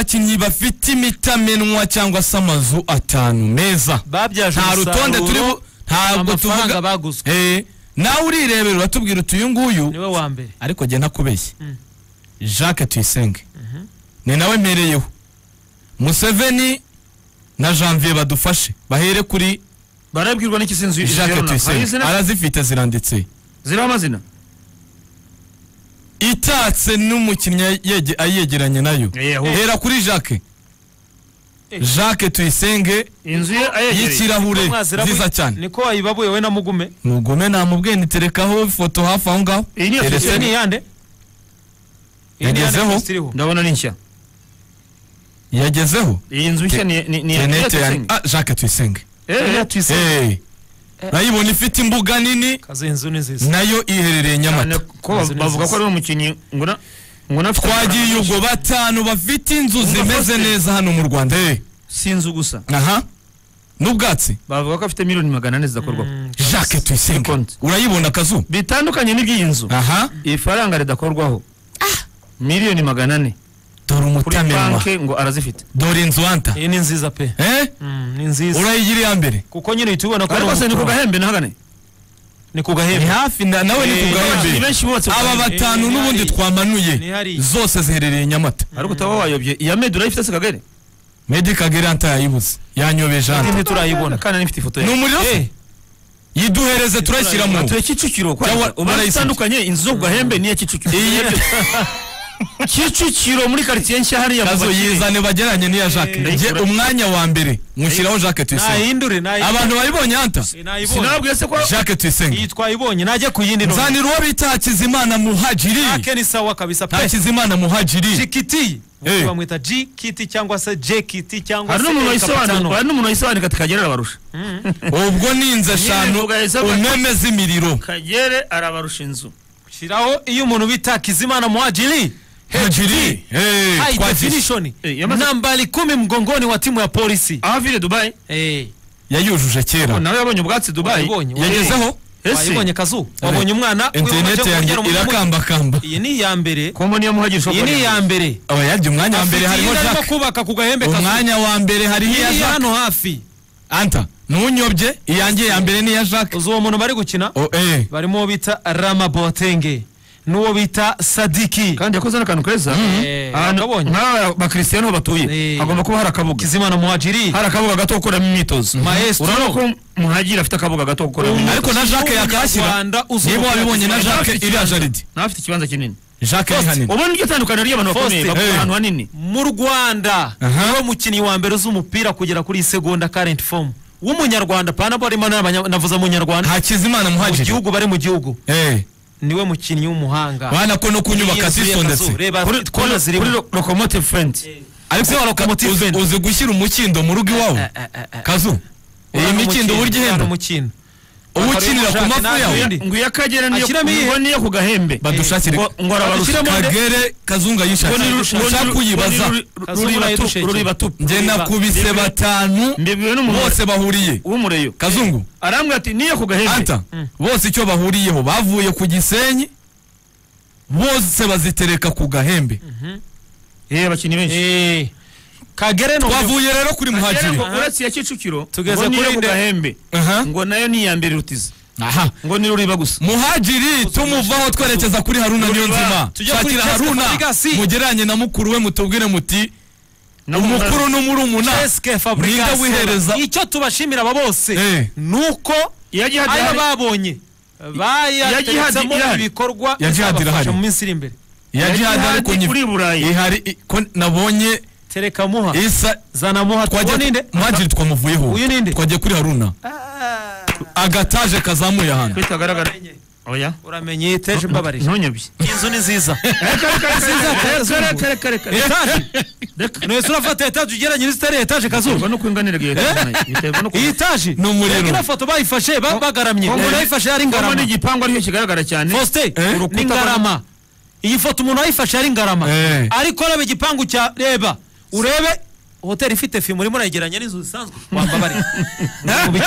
abakinnyi bafite imitamenwa cyangwa se amazu atanu meza. Nta rutonde turi bu- ntabwo tuvuga Eh, nawe urirebera uratubwira uti uyu nguyu ariko jye ntakubeshye jacques tuyisenge. Ni nawe mpereyeho. Museveni na janvier badufashe. Bahere kuri barabwirwa n'iki sinzi jacques tuyisenge. arazifite ziranditse. Ziriho amazina? Itatse n'umukinnyi yege- ayegeranye na yo. Hera kuri jacques. Eh. jacques tuyisenge inzu ye ayegereye. y'ikirahure nziza cyane. Niko wayibabuye we na mugume. Nugome namubwiye niterekaho ifoto hafi aho ngaho. Iyi ni iyande. Yagezeho? Ndabona ni nshya. Yagezeho. Iyi nzu nshya ni ni ni Tenete ya- Tuyisenge. ah jacques tuyisenge. Eh, Eh, urayibona ifite imbuga nini. Nayo iherereye nyamata. Bavuga ko ari umukinnyi ngo na ngo na twagiye ubwo batanu bafite inzu zimeze neza hano mu rwanda. Eh, si inzu gusa. Aha. N'ubwatsi. Bavuga ko afite miliyoni magana ane zidakorwaho jacques tuyisenge. Urayibona akazu? Bitandukanye n'iby'iyi nzu. Aha. Ifaranga ridakorwaho. Miliyoni magana ane. Dore umutamenwa ngo arazifite. Dore inzu anta iyi ni nziza pe. Eh? Mm, ni nziza. Urayigira iya mbere? Kuko nyine uhita ubona ko ari ariko se ni ku gahembe nahagane ni ku ni gahembe hafi na- nawe ni ku Eh, ni gahembe aba batanu Eh, ni n'ubundi twamanuye. Ni zose ziherereye nyamata. Ariko utaba wayobye. Iya medi urayifite se kagere? Medi kagere anta yayibuze. Yanyobeje anta. Ntiturayibona. Kandi nifite ifoto ni ye umuriro se? Yiduhereze turayishyiramo. Atuye kicukiro barayisibye. zitandukanye inzu zo ku gahembe niya kicukiro. kicukiro muri karitsiye nshya hariya mu kazo yizane bageranye n'iya jacques. Njye umwanya wa mbere mushyiraho jacques tuyisenge. Nayihindure nayihindure. abantu bayibonye anta? Nayibonye sinababwiye se ko jacques tuyisenge. Iyi twayibonye najye ku yindi none nzanira uwo bita hakizimana ni sawa kabisa pe. Hakizimana muhajiri jikiti Eh. bamwita g kiti cyangwa se j kiti cyangwa se hari n'umuntu wayisobanura ati kagere arabarusha. Ubwo ni inzu eshanu umeme z'imiriro. Kagere arabarusha inzu. Shyiraho iyo umuntu bita kizimana muhajiri hajiri Eh, high twagiye definition. Yamaze- nambari kumi mgongoni wa timu ya polisi. Aho avire dubayi Eh, yayujuje kera nawe yabonye ubwatsi wayibonye yagezeho ese wayibonye kazu? Wabonye umwana interineti yanjye irakambakamba iyi ni iya mbere. Kombo niyo muhagisha iyi ni iya mbere. Aba yaryo umwanya wa mbere Afite hariho iyindi arimo jacques kubaka ku gahembe kazu. Umwanya wa mbere iyi iya jacques hano hafi. Anta ntunyobye iyanjye ya mbere ni iya jacques uzi uwo muntu bari gukina Oh, eh. barimo bita rama botenge n'uwo bita sadiki. Kandi yakoze n'akantu keza. Eh, ahantu wakabonye? nk'aba bakristiano batuye. Eh. hagomba kuba hari akabuga. Kizimana muhajiri hari akabuga gato ko gukoramo imyitozo. Maestro. urabona ko muhagira afite akabuga gato ko gukoramo Umu- ariko na jacques uzi niba wabibonye na jacques iriya jaride nawe afite ikibanza kinini. Jacques ni hanini ubundi iryo tandukaniro ry'abantu bakomeye bakora Eh. ahantu hanini. Mu rwanda ni we mukinnyi wa mbere uzi umupira kugera kuri segonda current form. W'umunyarwanda pana barimo n'abanya- navuze munyarwanda hakizimana mu muhajiri gihugu bari mu gihugu. Eh, ni we mukinnyi w'umuhanga. Bana ko no kunyubaka zisondetse kuri locomotive friend ariko Se wa Locomotive Friend. uzi gushyira umukindo mu rugo iwawe? Eh, eh, eh, kazu. Iyi mikindo ni ihenda? Umukinnyi uba ukinira ku nawe yawe? ngo iyihe? ngo niyo ku gahembe. Badushakire. Kagere kazunga yishakire ushaka kuyibaza ngo ni ru- Kazungu ruriba na yo tu- dushekeye. ruriba tu njye nakubise batanu. bose bahuriye. W'umureyo kazungu. Arambwira ati niyo ku gahembe. Anta. Bose icyo bahuriyeho bavuye ku gisenyi bose bazitereka ku gahembe. Eh abakinnyi benshi. Eh, kagere uburyo- twavuye rero kuri ngo uretse iya kicukiro Tugeze kuri ku nde? gahembe Aha. ngo na yo ni iya mbere rutiza. Aha. Ngo ni ruriba gusa. Muhajiri tumuvaho twerekeza kuri haruna niyo nzima shakira haruna mugereranye na mukuru we mutubwire muti No, umukuru n'umurumuna ninde wihereza? Icyo tubashimira aba bose Eh. nuko iya ayo babonye bayateretsemo ibikorwa Ya bizabafasha mu minsi iri imbere. Ya Ya jihadi Jihad ariko ihari nabonye tereka muha. Isa zana muha uwo twajya ninde? muhajiri twamuvuyeho Uyu ninde? twagiye kuri haruna. Agataje kazamuye hano Kwita agaragara. Oya. Uramenye iteje mbabarije ntunyobye inzu ni nziza. Reka reka reka reka reka nese urafata etaje ugereranyije n'izitari etaje kazuba. No kwinganira gihe no iyi etaje. Ni umuriro. Ino foto bayifashe ba- bagaramye. umuntu wayifashe yari kuba ngarama. n'igipangu aricyo kigaragara cyane. Faustin Eh? ni ngarama. iyi foto umuntu ayifashe ari ngarama. Eh. ariko reba igipangu cya reba urebe hoteli ifite fi urimo urayegeranya n'inzu zisanzwe. Ntabwo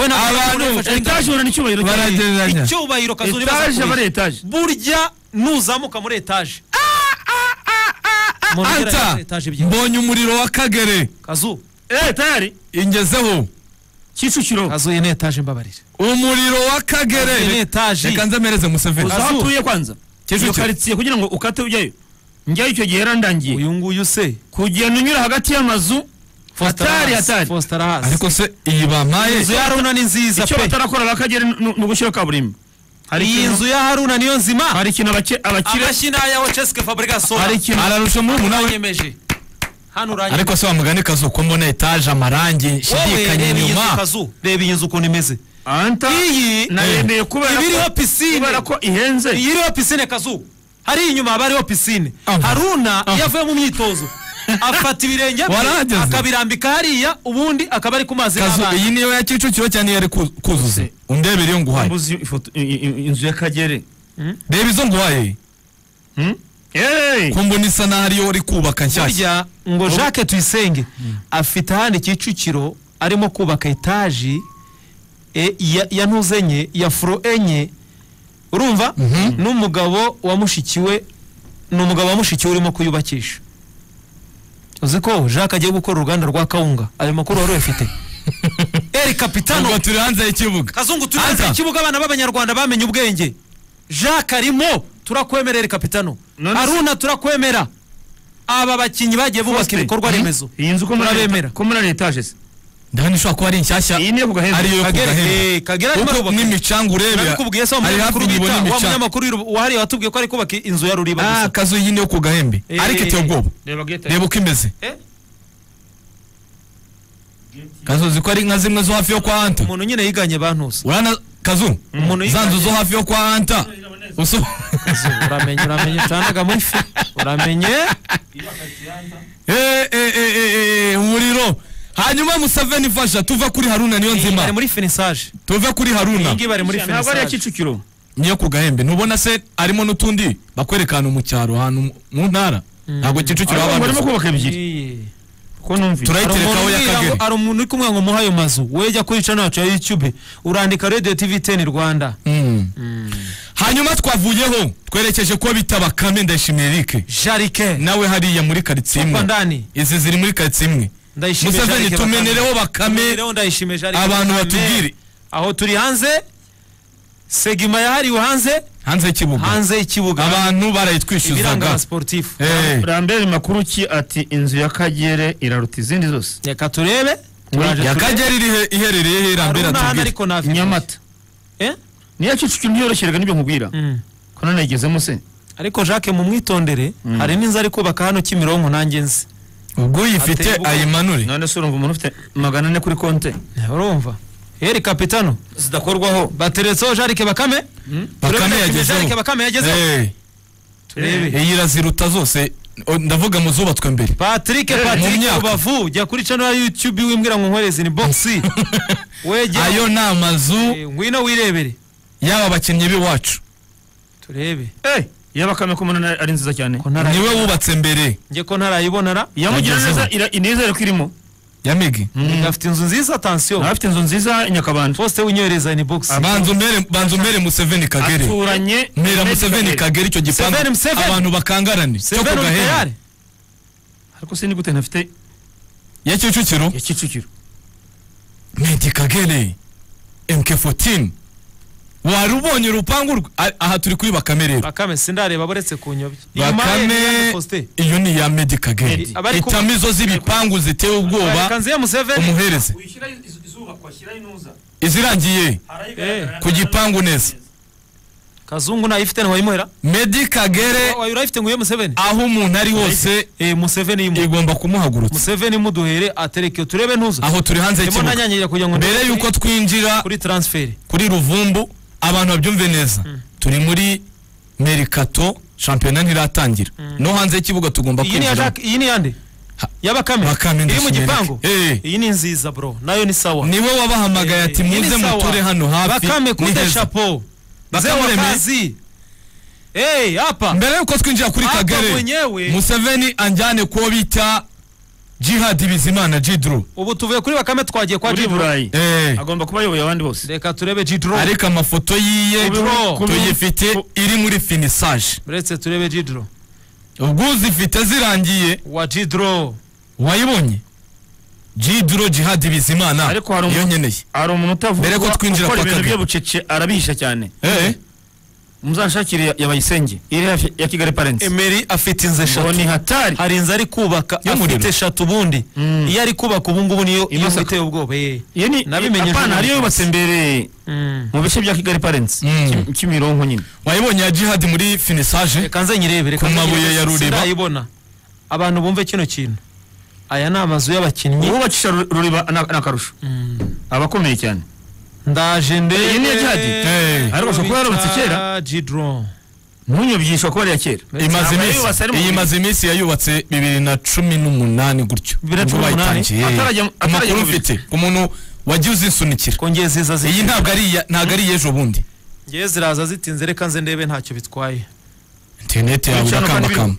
Abantu, etaje urana icyubahiro baragereranya. Icyubahiro kazuri etaje aba ari etaje burya nuzamuka muri etaje anta mbonye umuriro wa kagere. Kazu. Eh tayari ingezeho. Kicukiro. Kazu iyi ni etaje mbabarire. Umuriro wa kagere. Ni etaje reka nzemereze museveni. Kazu. atuye kwanza. Kicukiro. kugira ngo ukate ujyayo njyayo icyo gihe yarandangiye uyu nguyu se? Kugenda unyura hagati y'amazu hatari hatari ariko se iyi bampaye inzu ya haruna ni nziza icyo pe. batarakora bakagera ni ugushyira kaburimbo. Hari iyi nzu ya haruna niyo nzima? Hari ikintu abake- abakire amashyi ni ayawe ceske fabrigas hari ikintu ararusha muri umunani uranyemeje. Hano uranyemeje ariko se wa mugani kazi uko mbona etaje amarangi nzu inyuma. kazu. Reba iyi nzu ukuntu imeze. Anta iyi naremeye kubera ko pisine. kubera ko ihenze. Iyi iriho pisine kazu. Hari inyuma haba hariho pisine haruna iyo avuye mu myitozo. Afata ibirenge bye akabirambika hariya ubundi akaba ari ku mazi n'abana. iyi niyo ya kicukiro cyane yari ku- kuzuza undebere iyo nguhaye. Inzu y'akagere reba izo nguhaye. Hmm? Hey! ko mbona isa naho ariyo uri kubaka nshyashya. Ngo jacques tuyisenge afite ahandi kicukiro arimo kubaka etaji e, ya, ya ntuze enye ya furo enye urumva? N'umugabo wa mushikiwe ni umugabo wa mushikiwe urimo kuyubakisha. Uzi ko jacques agiye gukora uruganda rwa kawunga? Ayo makuru wari uyafite eri kapitano ubwo turi hanze y'ikibuga. Kazungu turi hanze y'ikibuga abana b'abanyarwanda bamenye ubwenge. Jacques arimo turakwemerera kapitano None se- haruna turakwemera aba bakinnyi bagiye bubaka ibikorwa remezo. Iyi nzu ko muri muri etaje se ndabona ishobora kuba ari inshyashya iyi niyo ku gahenze ariyo yo ku Kagere- gahembe eh, Kagere arimo kuko arubaka. n'imicanga urebe. Nabikubwiye se wa hari hafi munyamakuru nibo bita wa n'imicanga munyamakuru w'i- wahariye watubwiye ko ari kubaka inzu ya ruriba ah gusa. kazu iyi niyo ku gahembe Eh, ariko eh, iteye eh. ubwoba. reba gate. Reba uko imeze. Eh? kazu uzi ko ari nka zimwe zo hafi yo kwa anta. Umuntu nyine yiganye bantuza urana kazu? Umuntu za nzu yiganye- zo hafi yo kwa anta. Uso- uramenye uramenye utanaga muri fi uramenye? Eh, eh, eh, eh, eh, umuriro hanyuma museveni fasha tuve kuri haruna niyo bari nzima. muri finisage tuve kuri haruna. Bari muri ntabwo ari iya kicukiro. Niyo ku gahembe. Ntubona se arimo n'utundi bakwerekana mu cyaro ahantu mu- ntara. Ntabwo kicukiro haba barimo kubaka ebyiri Iyi. ko numvise? Turayi- hari umuntu uri kumwe ngo muhe ayo mazu. We jya kuri channel yacu ya youtube. Urandika radio tv 10 rwanda. Mm. hanyuma twavuyeho twerekeje ko bita bakame ndayishimiye Eric. Jarike. Nawe hariya muri karitsiye imwe izi ziri muri karitsiye imwe museveni tumenereho bakame. Abantu batubwire. Aho turi hanze segima yahariwe hanze. Hanze y'ikibuga. Hanze y'ikibuga. Abantu ibiranga barayitwishyuzaga abasportifu Eh, rambere makuru ki ati inzu y'akagere iraruta izindi zose. Reka turebe. Ya he- iherereye he rambere atubwire. Ariko nyamata. Eh? niyo kicukiro ntiyorosheraga ni byo nkubwira. Mm. ko nanayigezemo se? Ariko jacques mu mwitondere hari n'inzu ari kubaka hano kimironko nanjye nzi. Ubwo uyifite ayimanure. None se urumva umuntu ufite magana ane kuri konte? Urumva. Heri kapitano zidakorwaho. Bateretseho jarike bakame? Bakame yagezeho. Bakame yagezeho. Eh, turebe. Iyi iraziruta zose. Ndavuga mu zubatswe mbere. Patrick patrick rubavu. Jya kuri channel ya youtube wimbwira ngo nkoreze ni boxi wejya ayo ni amazu. Ngwino wirebere. Y'aba bakinnyi b'iwacu. Turebe. Eh, iy'abakame ko umuntu ari nziza cyane. Niwe wubatse mbere. Njye ko ntarayibonara yamugira Yagezeho. neza inezere ko irimo. Ya migi afite inzu nziza nawe afite inzu nziza i nyakabanda poste winyohereza ni box. Banza umbere museveni kagere. Aturanye mpera na museveni Kagere. icyo gipangu abantu bakangarane. Cyo ku tayari ariko se ni gute ntafite ya kicukiro? Ya kicukiro. Medi kagere mk14 wari ubonye urupangu rwe aha turi kuri bakame rero. Bakame sindareba buretse kunyobya. Inyuma ye bakame iyo ni iya medi kagere. Medi. Abari ku- itamizo z'ibipangu ziteye ubwoba. Umuhereze. Izirangiye. Ku gipangu neza. Kazungu nayifite ntiwayimuhera medi kagere wayo urayifite nguye museveni. aho umuntu ari hose eh igomba kumuhagurutsa. Museveni muduhere atereke turebe ntuza. Aho turi hanze y'ikibuga mbere y'uko twinjira kuri transfer. kuri ruvumbu abantu babyumve neza. Turi muri merikato shampiyona ntiratangira. No hanze y'ikibuga tugomba kwinjira iyi ni yande Ha- ya bakame? Bakame iri mu gipangu? Eh. iyi ni nziza bro. Nayo ni sawa. Niwe wabahamagaye ati Eh, ni muze muture hano hafi bakame heza." chapeau. Bakame kazi hey hapa mbere y'uko twinjira kuri mwenyewe. museveni anjyane kuwo bita jihad bizimana jidro ubu tuvuye kuri bakame twagiye kwa Jidro burayi. Eh, agomba kuba ayoboye abandi bose. Reka turebe Jidro ariko amafoto yiye Jidro. tuyifite iri muri finisage uretse turebe Jidro ubwo uzifite zirangiye. Wa jidro wayibonye? Jiduro jihadi bizimana. Ariko hari umu- iyo nkeneye. hari umuntu utavuga Mbere ko twinjira ukora kwa ibintu Kagame. bye bucece arabihisha cyane. Eh. Muzanshakire ya- ya bayisenge. Iri hafi ya kigali parents. Emeri afite inzu eshatu. Ni hatari. Hari inzu ari kubaka afite eshatu ubundi Mm. iyo ari kubaka ubu ngubu niyo iyo iteye ubwoba. Nabimenye apana hariyo yubatse mbere Mm. mu bice bya kigali parents. Mm. Kim- kimironko nyine. Wayibonye ya jihadi muri finisage reka nze nyirebe reka Ku mabuye ya Ruriba. sindayibona abantu bumve kino kintu. Aya ni amazu y'abakinnyi. Uwubakisha Ru- ruriba ni akarusho aba akomeye cyane. Ndaje ndebe Iyi ni iya Jihadi? Eh. Ariko ashobora kuba yarubatse kera. ntunyobwisha kuba ari iya kera iyi imaze iminsi yayubatse bibiri na cumi n'umunani gutyo Bibiri na cumi n'umunani? bayitangiye. Atarajya- Ku atarajya makuru mu bubiri. mfite ku muntu wagiye ziza iyi ntabwo ari iya- ntabwo ari iy'ejo bundi ngewe ziraza zitinze reka nze ndebe ntacyo bitwaye interineti yawe irakambakamba?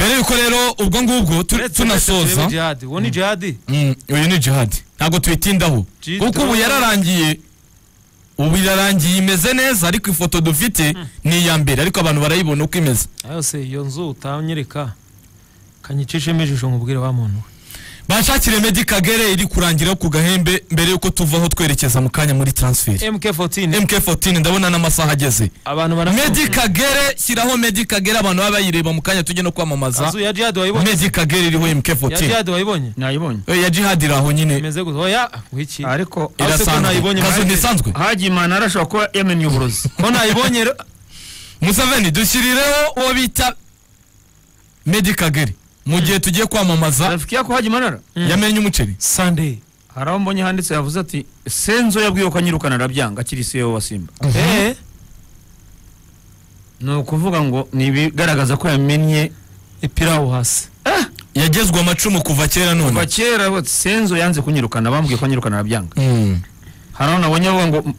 Mbere yuko rero ubwo ngubwo tunasoza uwo ni jihadi. Mm, uyu ni jihadi. Ntabwo tuyitindaho. Kuko ubu yararangiye. Ubu irarangiye imeze neza ariko ifoto dufite ni iya mbere. Ariko abantu barayibona uko imeze. Ayo se iyo nzu utanyereka. Kanyicishemo ijisho nkubwire wa muntu. we banshakire Meddy Kagere iri kurangiraho ku gahembe mbere yuko tuvaho twerekeza mu kanya muri transfer. MK14 MK14 ndabona n'amasaha ageze. Barafunze Kagere shyiraho Meddy Kagere abantu baba bayireba mu kanya tujye no kwamamaza. Meddy Kagere iriho ya MK14 jihadi wayibonye? Nayibonye. Eh, ya jihad iri aho nyine. Irasanzwe. ntisanzwe. Haji imana arashobora kuba yamennye uburozi. Ko nayibonye? Museveni dushyirireho uwo bita Meddy Kagere. Mu gihe tugiye kwamamaza arafikiye ko haji manara. Yamenye umuceri. Sunday. Hari aho mbonye handitse yavuze ati senzo yabwiwe ko anyirukana arabyanga akiri CEO wa simba. Eh? Ni ukuvuga ngo ni ibigaragaza ko yamennye ipirawu hasi. Yagezwe amacumu kuva kera kuva none kera bati, senzo yanze kunyirukana bambwiye ko anyirukana arabyanga. Mm. aho nabonye avuga ngo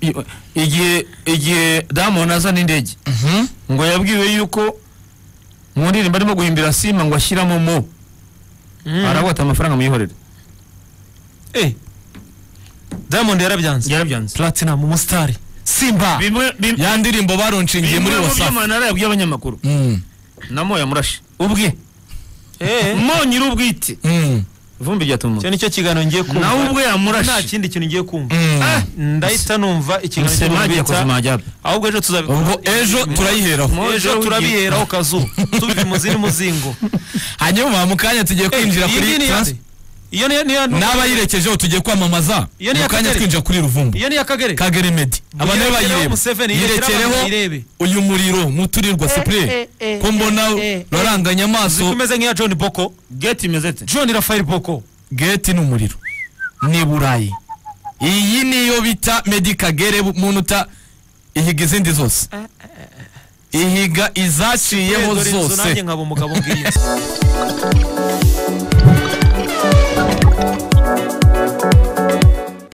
igihe igihe Diamond azana indege Mhm. ngo yabwiwe yuko mu ndirimbo arimo guhimbira simba ngo ashyiramo mo aravuga ati amafaranga muyihorere eh. Diamond yarabyanze. Yarabyanze. Platinum umusitari Simba. Ya ndirimbo baronshingiye muri bimwe mu wasafi by'amanara yabwiye abanyamakuru Mm. na mo yamurashe ubwe. Eh. Mo nyir'ubwite. Mm. ivumbi ryatuma icyo ni cyo kiganiro ngiye kumva. Nawe nta yamurashe kindi kintu ngiye kumva. Mm. Ah, ndahita numva ikiganiro cy'ububitsa maajabu ahubwo ejo tuzabi ubwo ejo turayiheraho. Mo- ejo turabiheraho kazu. Tubiva imuzi n'umuzingo hanyuma mu kanya tugiye kwinjira kuri n'abayirekejeho tugiye kwamamaza mu kanya twinjira kuri ruvumbu kagere kagere medi abantu be Yirekereho bayireba yirekereho uyu muriro muturirwa sipure ko mbona ruranganya amaso. Umeze nk'iya john boko. Geti imeze ite? John rafael boko. Geti ni umuriro. Ni burayi. Iyi niyo bita medi kagere muntu uta ihiga izindi zose. Ihiga izaciyeho Dore inzu zose. nkaba umugabo ngiyi